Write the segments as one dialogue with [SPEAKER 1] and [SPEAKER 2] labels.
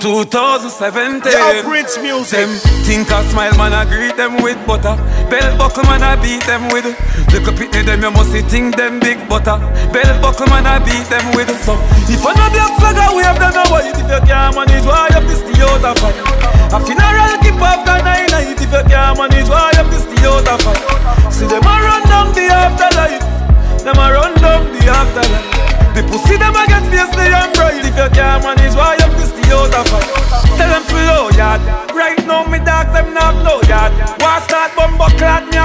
[SPEAKER 1] 2017. Yeah, Priince
[SPEAKER 2] Muzik. Them
[SPEAKER 1] think a smile man I greet them with butter. Belt buckle man I beat them with. Look up at them you must think them big butter. Belt buckle man I beat them with. So if I know black flag I wave them white. If you can't manage why you piss the out of fight. A funeral keep after nine night. If you can't manage why you piss the out of fight. See them a run down the afterlife. Them a run down the afterlife.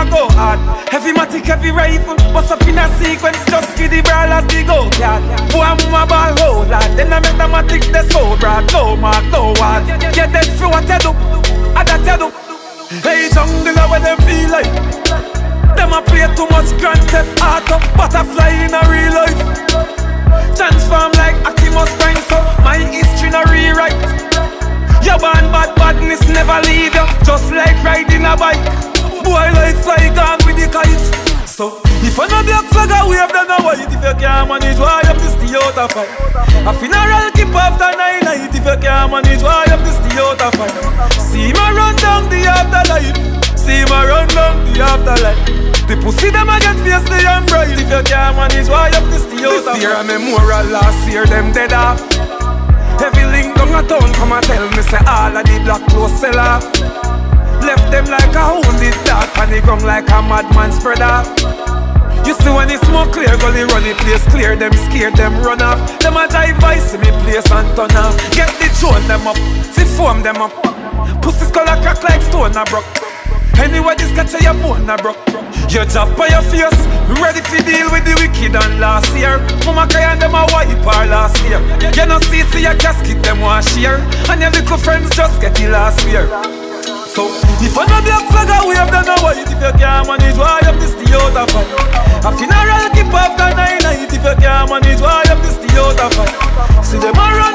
[SPEAKER 1] Go hard. Heavy matic heavy rifle. Bust up in a sequence Just give the brawlers the go yard Boy mama ball hold lad Then I make them a tick the soul brad No mark no ward. Get dead for what you do. I that you do. Hey jungle where them feel like? Them a play too much Grand Theft Auto. Butterfly in a real life. Transform like Optimus Prime wave then a white If you can't manage why you piss the out of fight? A funeral keep after nine night If you can't manage why you piss the out of fight? See me run down the afterlife See me run down the afterlife. The pussy them a get face the bride If you can't manage why you piss the out This year a memorial last year them dead off. Heavy link down a town come and tell me say all of the black clothes sell off. Left them like a wounded dog and the ground like a madman spread off you see when the smoke clear, gully run the place clear. Them scared, them run off. Them a drive by, see me place and turn off. Get the drone them up, see foam them up. Pussy skull a crack like stone a broke. Anyway, this catch your bone a broke. You drop by your face. Ready to deal with the wicked and last year. Mama cry and them a wipe her last year. You no see to your casket them want share. And your little friends just get the last year so if I'm a black flag I have done I wait If you can't manage, why up this the out of fight? A funeral keep off the nine night If you can't manage, why up this the out of fight? See them around